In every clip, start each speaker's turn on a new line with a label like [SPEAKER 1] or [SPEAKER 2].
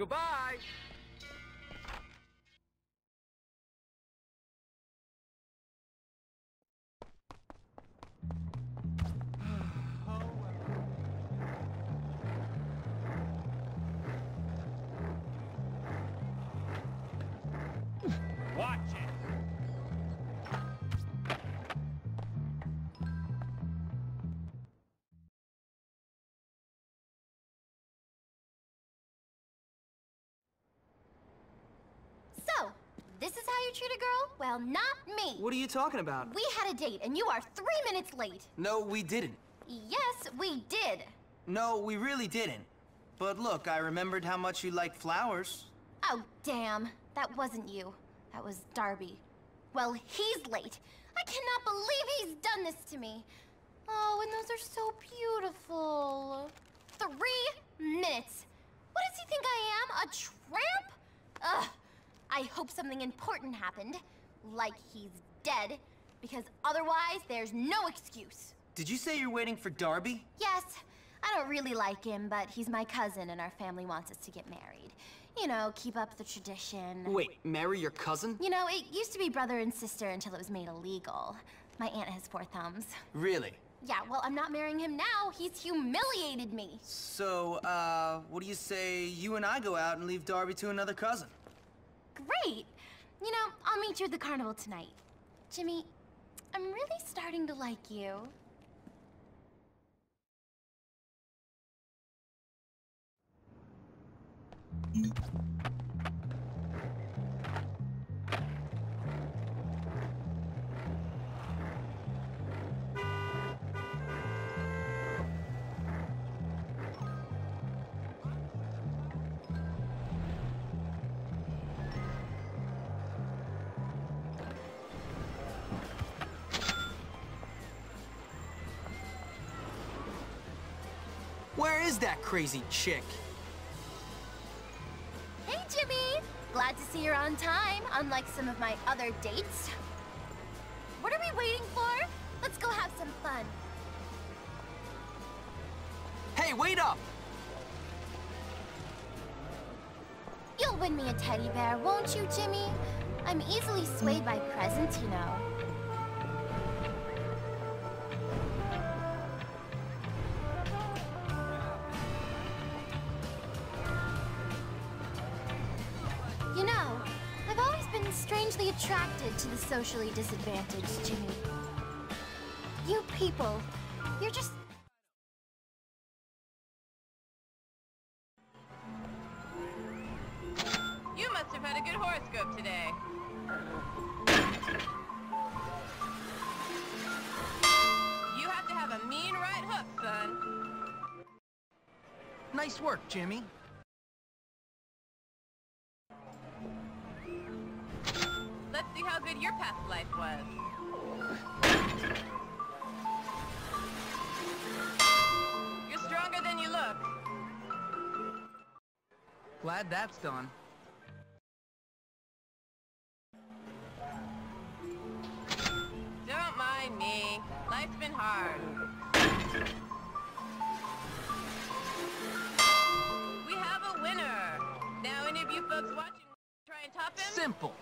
[SPEAKER 1] Goodbye!
[SPEAKER 2] You treat a girl? Well, not me.
[SPEAKER 3] What are you talking about?
[SPEAKER 2] We had a date, and you are three minutes late.
[SPEAKER 3] No, we didn't.
[SPEAKER 2] Yes, we did.
[SPEAKER 3] No, we really didn't. But look, I remembered how much you liked flowers.
[SPEAKER 2] Oh, damn. That wasn't you. That was Derby. Well, he's late. I cannot believe he's done this to me. Oh, and those are so beautiful. Three minutes. What does he think I am? A tramp? Ugh. I hope something important happened. Like he's dead. Because otherwise, there's no excuse.
[SPEAKER 3] Did you say you're waiting for Derby?
[SPEAKER 2] Yes, I don't really like him, but he's my cousin and our family wants us to get married. You know, keep up the tradition.
[SPEAKER 3] Wait, marry your cousin?
[SPEAKER 2] You know, it used to be brother and sister until it was made illegal. My aunt has four thumbs.
[SPEAKER 3] Really?
[SPEAKER 2] Yeah, well, I'm not marrying him now. He's humiliated me.
[SPEAKER 3] So, uh, what do you say you and I go out and leave Derby to another cousin?
[SPEAKER 2] Great. You know, I'll meet you at the carnival tonight. Jimmy, I'm really starting to like you.
[SPEAKER 3] Where is that crazy chick?
[SPEAKER 2] Hey, Jimmy! Glad to see you're on time, unlike some of my other dates. What are we waiting for? Let's go have some fun.
[SPEAKER 3] Hey, wait up!
[SPEAKER 2] You'll win me a teddy bear, won't you, Jimmy? I'm easily swayed by presents, you know. Socially disadvantaged, Jimmy. You people, you're just
[SPEAKER 4] Let's see how good your past life was. You're stronger than you look.
[SPEAKER 3] Glad that's done.
[SPEAKER 4] Don't mind me. Life's been hard. We have a winner. Now any of you folks watching try and top him?
[SPEAKER 3] Simple.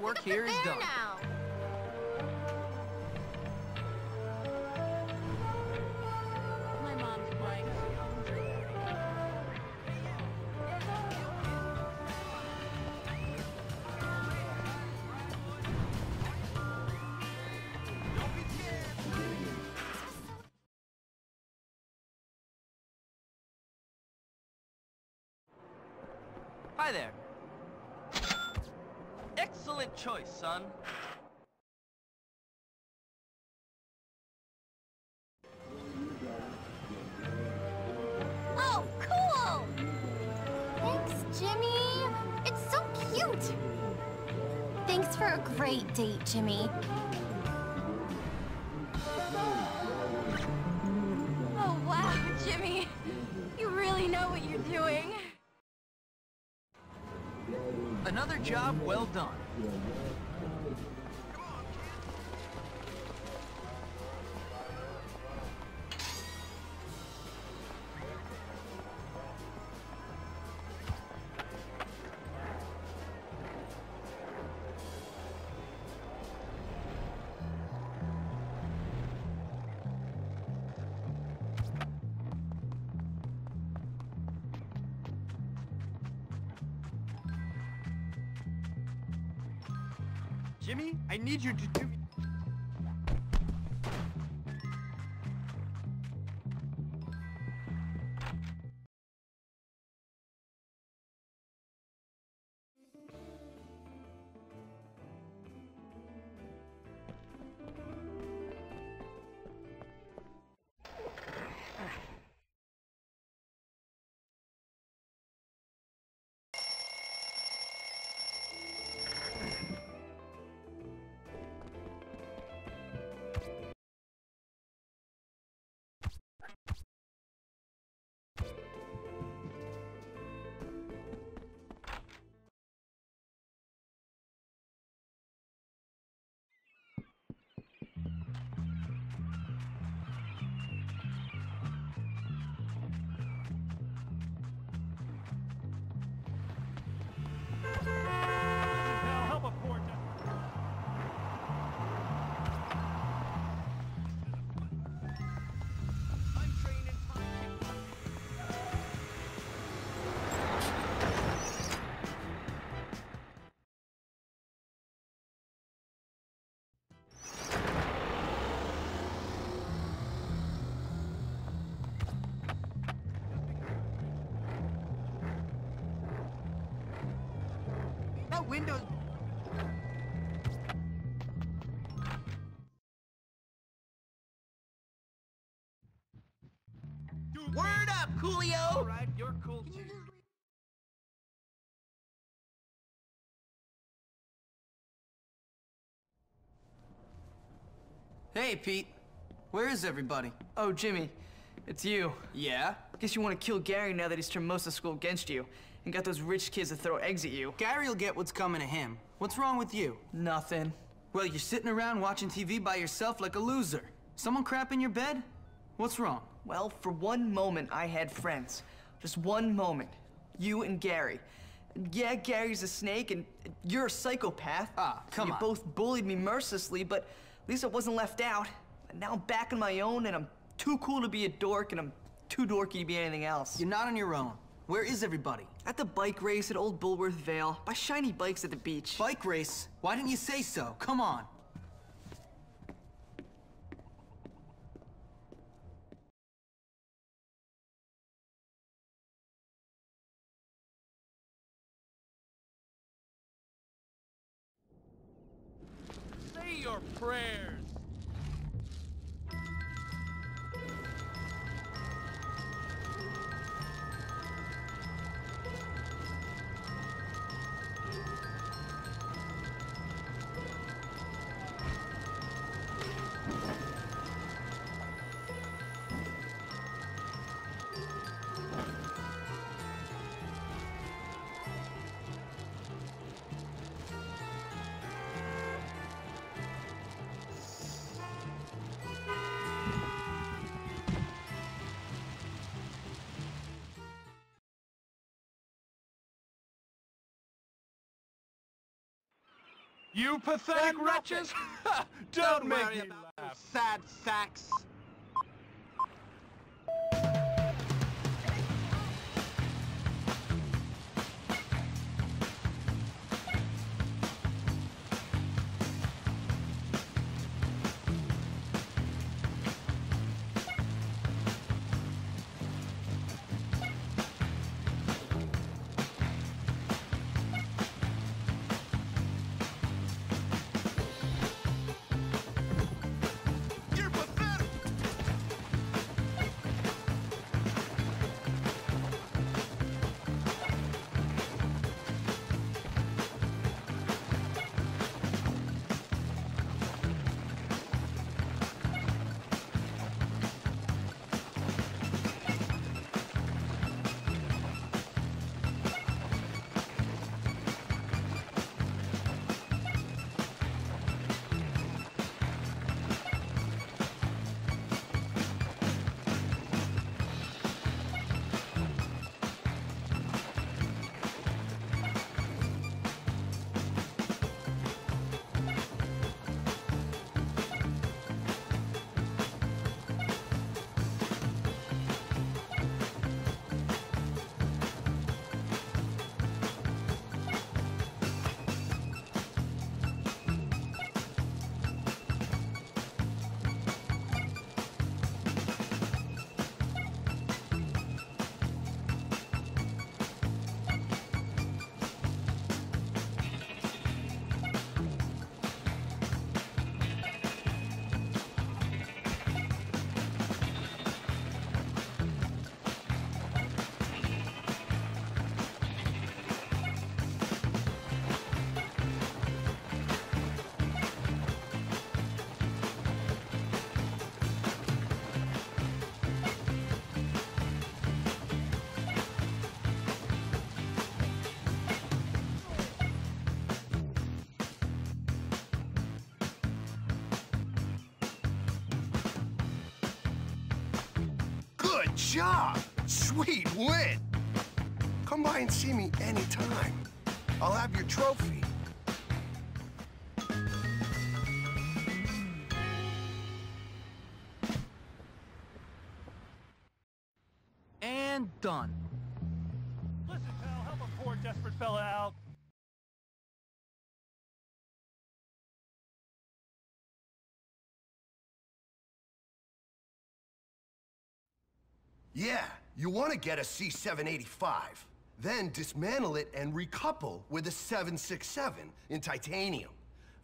[SPEAKER 2] Let's
[SPEAKER 3] My
[SPEAKER 2] go pick
[SPEAKER 3] work here is done.
[SPEAKER 2] now.
[SPEAKER 4] My mom's buying
[SPEAKER 5] Hi there. Excellent choice, son.
[SPEAKER 2] Oh, cool! Thanks, Jimmy. It's so cute. Thanks for a great date, Jimmy.
[SPEAKER 4] Oh, wow, Jimmy. You really know what you're doing.
[SPEAKER 5] Another job well done. Yeah.
[SPEAKER 1] Jimmy, I need you to do. Window's.
[SPEAKER 4] Word up, Coolio!
[SPEAKER 5] Alright, you're cool too.
[SPEAKER 3] Hey, Pete. Where is everybody?
[SPEAKER 6] Oh, Jimmy, it's you.
[SPEAKER 3] Yeah?
[SPEAKER 6] Guess you want to kill Gary now that he's turned most of school against you and got those rich kids to throw eggs at you.
[SPEAKER 3] Gary'll get what's coming to him. What's wrong with you?
[SPEAKER 6] Nothing.
[SPEAKER 3] Well, you're sitting around watching TV by yourself like a loser. Someone crap in your bed? What's wrong?
[SPEAKER 6] Well, for one moment, I had friends. Just one moment. You and Gary. Yeah, Gary's a snake, and you're a psychopath.
[SPEAKER 3] Ah, come
[SPEAKER 6] you
[SPEAKER 3] on.
[SPEAKER 6] both bullied me mercilessly, but at least I wasn't left out. And now I'm back on my own, and I'm too cool to be a dork, and I'm too dorky to be anything else.
[SPEAKER 3] You're not on your own. Where is everybody?
[SPEAKER 6] At the bike race at Old Bullworth Vale, by shiny bikes at the beach.
[SPEAKER 3] Bike race? Why didn't you say so? Come on.
[SPEAKER 1] Say your prayers. You pathetic wretches! Don't, make me laugh.
[SPEAKER 7] sad sacks. By and see me anytime. I'll have your trophy.
[SPEAKER 3] And done.
[SPEAKER 5] Listen, pal, help a poor desperate fella out.
[SPEAKER 7] Yeah, you want to get a C-785. Then dismantle it and recouple with a 767 in titanium.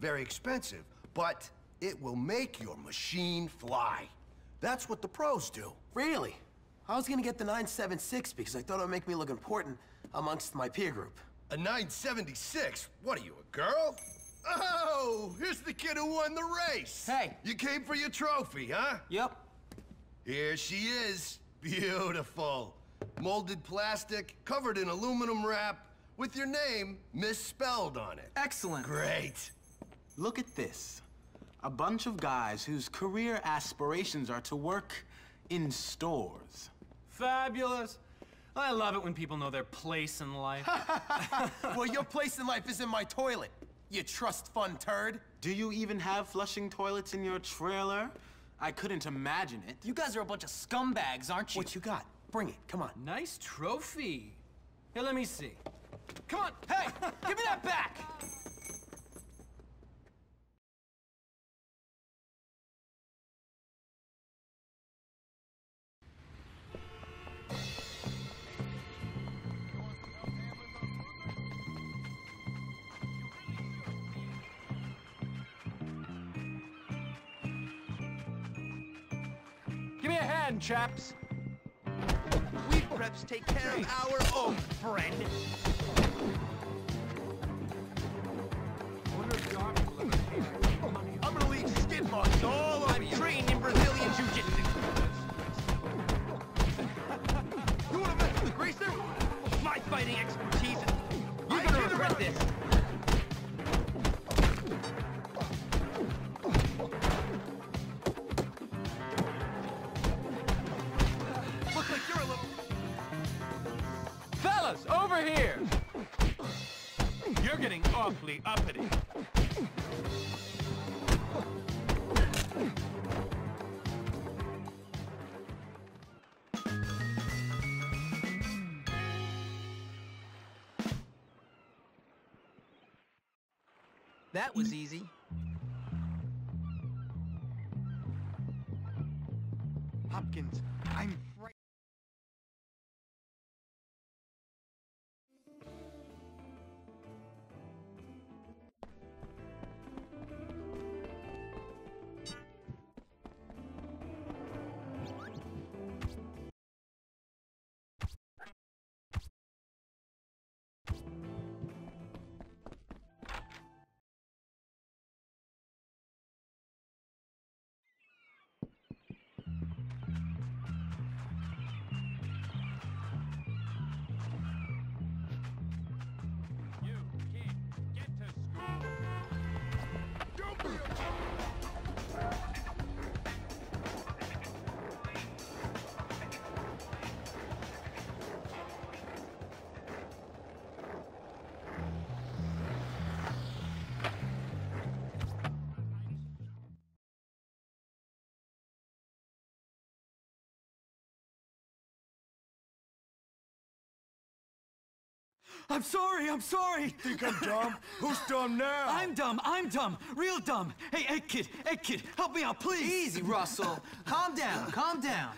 [SPEAKER 7] Very expensive, but it will make your machine fly. That's what the pros do.
[SPEAKER 8] Really? I was gonna get the 976 because I thought it would make me look important amongst my peer group.
[SPEAKER 7] A 976? What are you, a girl? Oh, here's the kid who won the race.
[SPEAKER 3] Hey.
[SPEAKER 7] You came for your trophy, huh?
[SPEAKER 3] Yep.
[SPEAKER 7] Here she is. Beautiful. Molded plastic, covered in aluminum wrap, with your name misspelled on it.
[SPEAKER 3] Excellent.
[SPEAKER 7] Great.
[SPEAKER 9] Look at this. A bunch of guys whose career aspirations are to work in stores.
[SPEAKER 1] Fabulous. I love it when people know their place in life.
[SPEAKER 8] well, your place in life is in my toilet, you trust fund turd.
[SPEAKER 9] Do you even have flushing toilets in your trailer? I couldn't imagine it.
[SPEAKER 3] You guys are a bunch of scumbags, aren't you?
[SPEAKER 8] What you got? Bring it, come on.
[SPEAKER 1] nice trophy. Here, let me see.
[SPEAKER 3] Come on, hey, give me that back!
[SPEAKER 1] Give me a hand, chaps.
[SPEAKER 5] Preps take care of our own, friend. I'm gonna leave skid marks all over I'm trained in Brazilian Jiu-Jitsu. you wanna mess with the greaser? My fighting expertise is... You're gonna regret this.
[SPEAKER 1] Awfully uppity.
[SPEAKER 6] That was easy.
[SPEAKER 5] Hopkins, I'm
[SPEAKER 10] I'm sorry, I'm sorry.
[SPEAKER 7] Think I'm dumb? Who's dumb now?
[SPEAKER 10] I'm dumb, I'm dumb, real dumb. Hey, Egg Kid, Egg Kid, help me out, please.
[SPEAKER 3] Easy, Russell. calm down, calm down.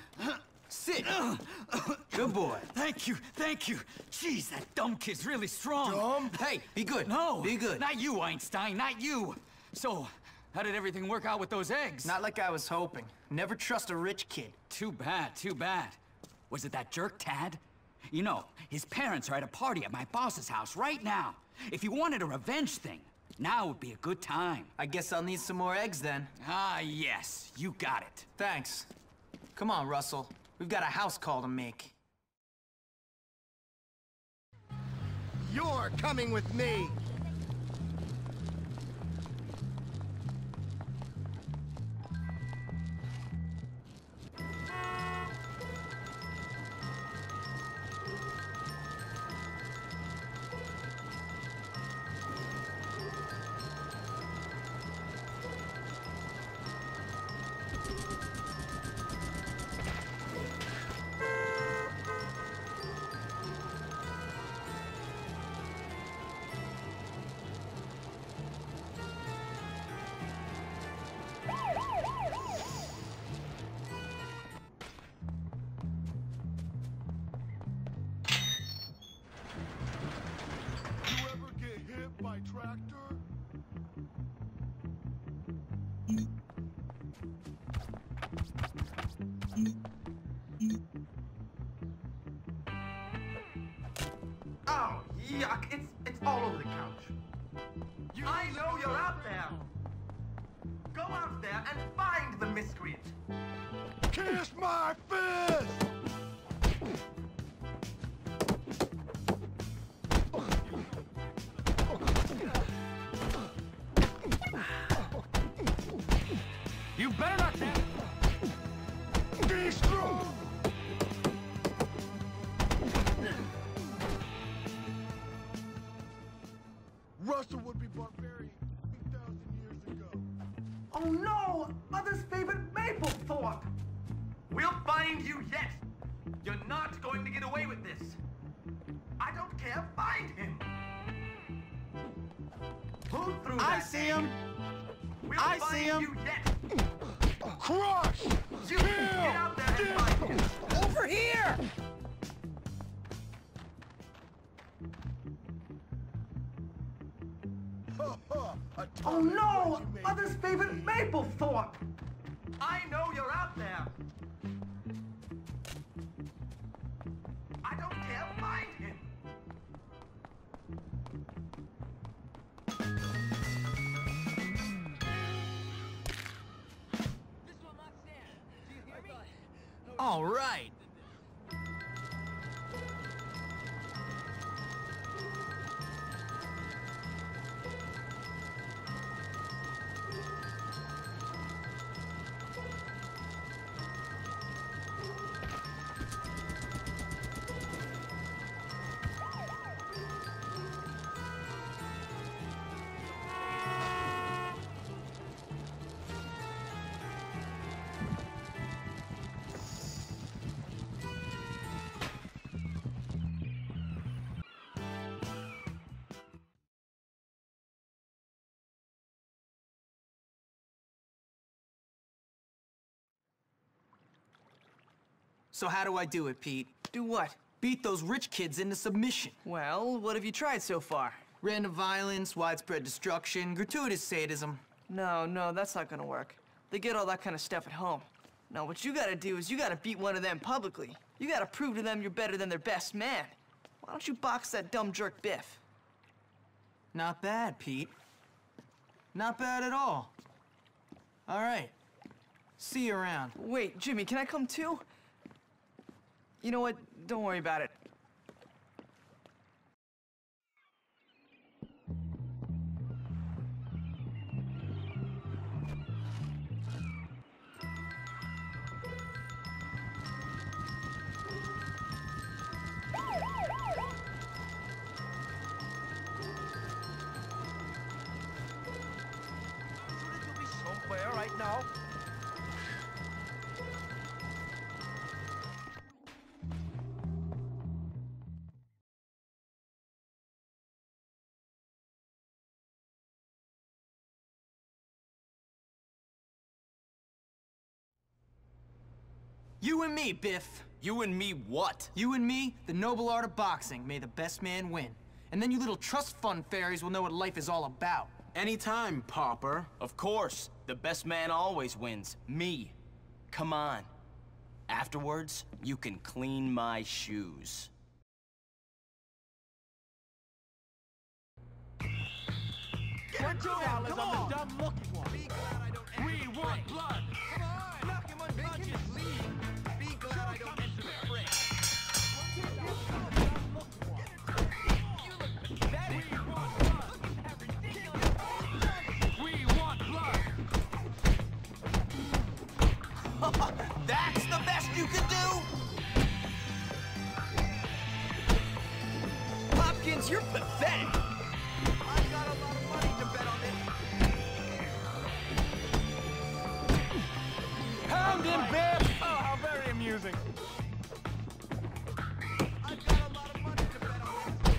[SPEAKER 3] Sit. Good boy.
[SPEAKER 10] Thank you, thank you. Jeez, that dumb kid's really strong.
[SPEAKER 7] Dumb?
[SPEAKER 3] Hey, be good.
[SPEAKER 10] No,
[SPEAKER 3] Be good.
[SPEAKER 10] Not you, Einstein, not you. So, how did everything work out with those eggs?
[SPEAKER 3] Not like I was hoping. Never trust a rich kid.
[SPEAKER 10] Too bad, too bad. Was it that jerk, Tad? You know, his parents are at a party at my boss's house right now. If you wanted a revenge thing, now would be a good time.
[SPEAKER 3] I guess I'll need some more eggs then.
[SPEAKER 10] Ah, yes, you got it.
[SPEAKER 3] Thanks. Come on, Russell. We've got a house call to make.
[SPEAKER 5] You're coming with me. tractor? Not
[SPEAKER 11] going to get away with this! I don't care, find him! Who threw
[SPEAKER 9] I
[SPEAKER 11] that
[SPEAKER 9] see
[SPEAKER 11] thing?
[SPEAKER 9] him.
[SPEAKER 11] We'll
[SPEAKER 9] I see him.
[SPEAKER 11] you yet!
[SPEAKER 12] Crush!
[SPEAKER 11] You get out there and find him!
[SPEAKER 13] Over here!
[SPEAKER 11] Oh no! Mother's favorite Mapplethorpe! I know you're out there!
[SPEAKER 14] All right.
[SPEAKER 3] So how do I do it, Pete?
[SPEAKER 6] Do what?
[SPEAKER 3] Beat those rich kids into submission.
[SPEAKER 6] Well, what have you tried so far?
[SPEAKER 3] Random violence, widespread destruction, gratuitous sadism.
[SPEAKER 6] No, no, that's not gonna work. They get all that kind of stuff at home. No, what you gotta do is you gotta beat one of them publicly. You gotta prove to them you're better than their best man. Why don't you box that dumb jerk Biff?
[SPEAKER 3] Not bad, Pete. Not bad at all. All right. See you around.
[SPEAKER 6] Wait, Jimmy, can I come too? You know what? Don't worry about it.
[SPEAKER 3] And me, Biff.
[SPEAKER 14] You and me what?
[SPEAKER 3] You and me, the noble art of boxing. May the best man win. And then you little trust fund fairies will know what life is all about.
[SPEAKER 9] Anytime, pauper.
[SPEAKER 14] Of course. The best man always wins. Me. Come on. Afterwards, you can clean my shoes.
[SPEAKER 5] Get two dollars on the dumb looking one. We want blood.
[SPEAKER 14] That's the best you can do? Hopkins, you're pathetic. I've got a lot of money to bet on this.
[SPEAKER 5] Pound him, Biff. Oh, how very amusing.
[SPEAKER 14] I've got a lot of money to bet on this.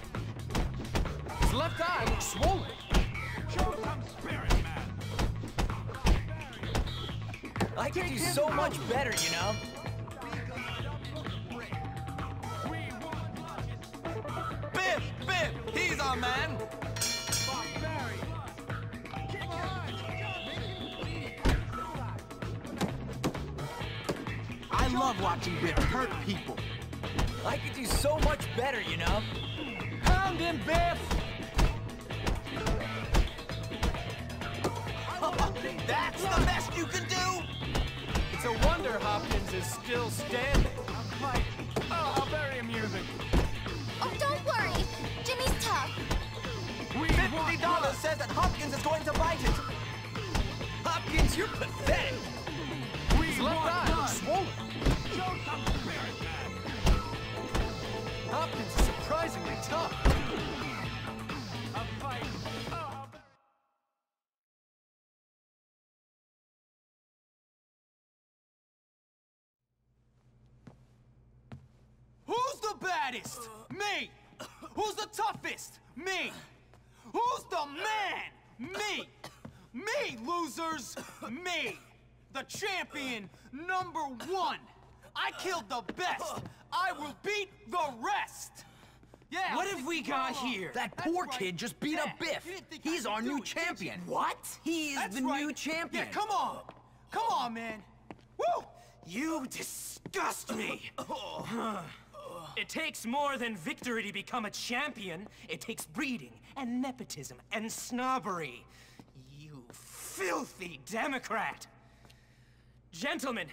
[SPEAKER 5] His left eye looks swollen.
[SPEAKER 14] Everything's so much better, you know? Biff! Biff! He's our man!
[SPEAKER 5] I
[SPEAKER 9] love watching Biff hurt people.
[SPEAKER 15] You're pathetic.
[SPEAKER 1] We
[SPEAKER 15] His left eye looks swollen.
[SPEAKER 1] Show some spirit, man. Hopkins is surprisingly tough. I'm fighting. How very...
[SPEAKER 3] Who's the baddest? Me. Who's the toughest? Me. Who's the man? Me. Me, losers. Me. The champion number one. I killed the best. I will beat the rest. Yeah.
[SPEAKER 15] What have we got here? That
[SPEAKER 3] That's
[SPEAKER 15] poor
[SPEAKER 3] right.
[SPEAKER 15] kid just beat up Biff.
[SPEAKER 3] you didn't think I
[SPEAKER 15] He's our new
[SPEAKER 3] it,
[SPEAKER 15] champion.
[SPEAKER 3] What?
[SPEAKER 15] He is
[SPEAKER 3] That's
[SPEAKER 15] the
[SPEAKER 3] right.
[SPEAKER 15] new champion.
[SPEAKER 3] Yeah, come on. Come on, man. Woo!
[SPEAKER 1] You disgust me. It takes more than victory to become a champion. It takes breeding and nepotism and snobbery. Filthy Democrat. Gentlemen,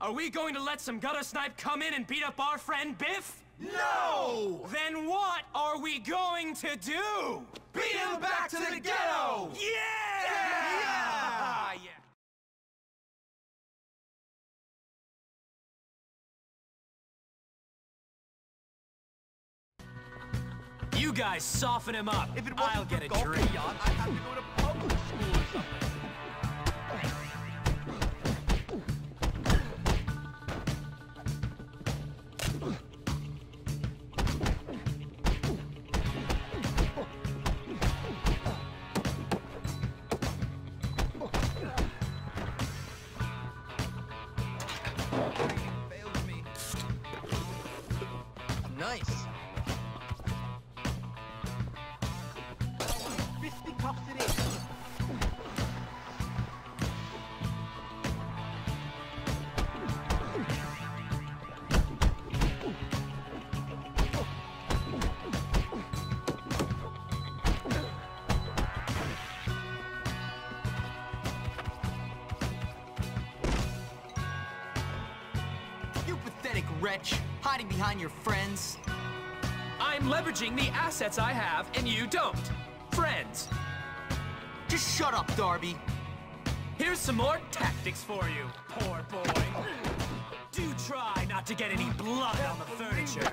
[SPEAKER 1] are we going to let some gutter snipe come in and beat up our friend Biff?
[SPEAKER 3] No!
[SPEAKER 1] Then what are we going to do?
[SPEAKER 3] Beat him back to the ghetto!
[SPEAKER 1] Yeah!
[SPEAKER 3] Yeah!
[SPEAKER 1] yeah. You guys soften him up.
[SPEAKER 11] If it wasn't
[SPEAKER 1] I'll get a
[SPEAKER 11] golf
[SPEAKER 1] drink.
[SPEAKER 11] yacht, I'd have to go to public school or something.
[SPEAKER 15] Nice.
[SPEAKER 11] Fisticuffs it is.
[SPEAKER 15] You pathetic wretch, hiding behind your friends.
[SPEAKER 1] Leveraging the assets I have, and you don't. Friends.
[SPEAKER 15] Just shut up, Derby.
[SPEAKER 1] Here's some more tactics for you, poor boy. Do try not to get any blood on the furniture.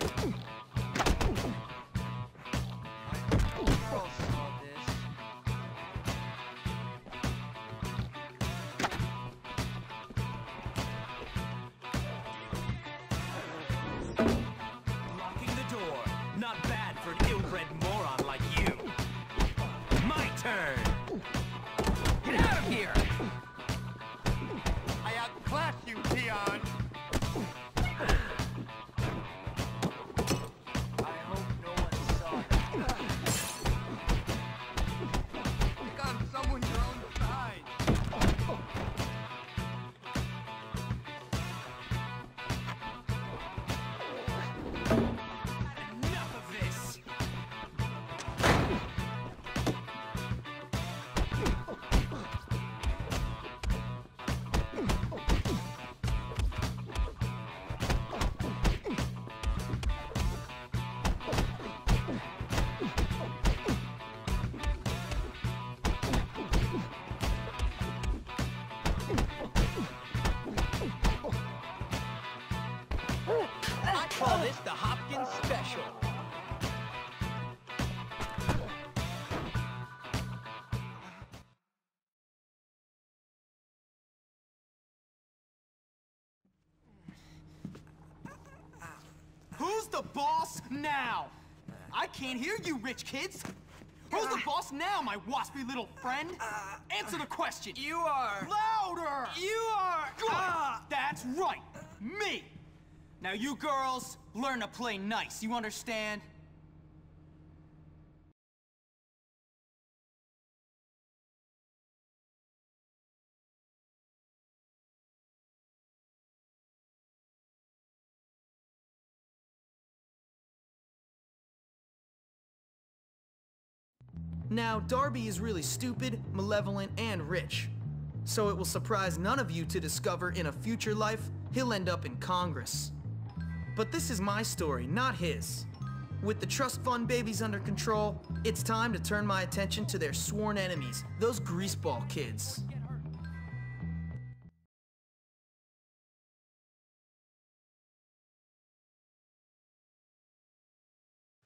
[SPEAKER 3] Boss now? I can't hear you, rich kids. Who's the boss now, my waspy little friend? Answer the question.
[SPEAKER 1] You are...
[SPEAKER 3] Louder!
[SPEAKER 1] You are...
[SPEAKER 3] Good.
[SPEAKER 1] Ah!
[SPEAKER 3] That's right. Me. Now you girls, learn to play nice. You understand? Now, Derby is really stupid, malevolent, and rich. So it will surprise none of you to discover in a future life, he'll end up in Congress. But this is my story, not his. With the trust fund babies under control, it's time to turn my attention to their sworn enemies, those greaseball kids.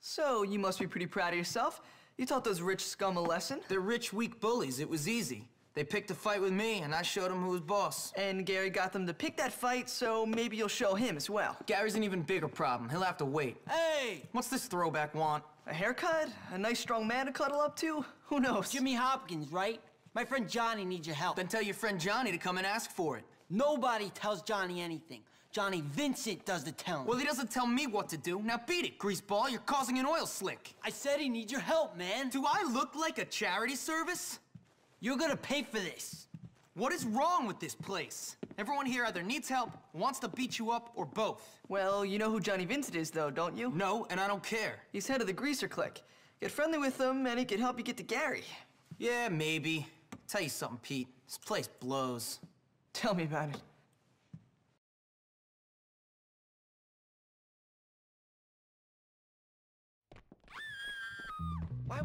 [SPEAKER 6] So, you must be pretty proud of yourself. You taught those rich scum a lesson.
[SPEAKER 3] They're rich, weak bullies. It was easy. They picked a fight with me, and I showed them who was boss.
[SPEAKER 6] And Gary got them to pick that fight, so maybe you'll show him as well.
[SPEAKER 3] Gary's an even bigger problem. He'll have to wait.
[SPEAKER 14] Hey!
[SPEAKER 3] What's this throwback want?
[SPEAKER 6] A haircut? A nice strong man to cuddle up to? Who knows?
[SPEAKER 14] Jimmy Hopkins, right? My friend Johnny needs your help.
[SPEAKER 3] Then tell your friend Johnny to come and ask for it.
[SPEAKER 14] Nobody tells Johnny anything. Johnny Vincent does the telling.
[SPEAKER 3] Well, he doesn't tell me what to do. Now beat it, greaseball. You're causing an oil slick.
[SPEAKER 14] I said he needs your help, man.
[SPEAKER 3] Do I look like a charity service?
[SPEAKER 14] You're gonna pay for this.
[SPEAKER 3] What is wrong with this place? Everyone here either needs help, wants to beat you up, or both.
[SPEAKER 6] Well, you know who Johnny Vincent is, though, don't you?
[SPEAKER 3] No, and I don't care.
[SPEAKER 6] He's head of the Greaser Clique. Get friendly with him, and he can help you get to Gary.
[SPEAKER 3] Yeah, maybe. Tell you something, Pete. This place blows.
[SPEAKER 6] Tell me about it.
[SPEAKER 15] Why,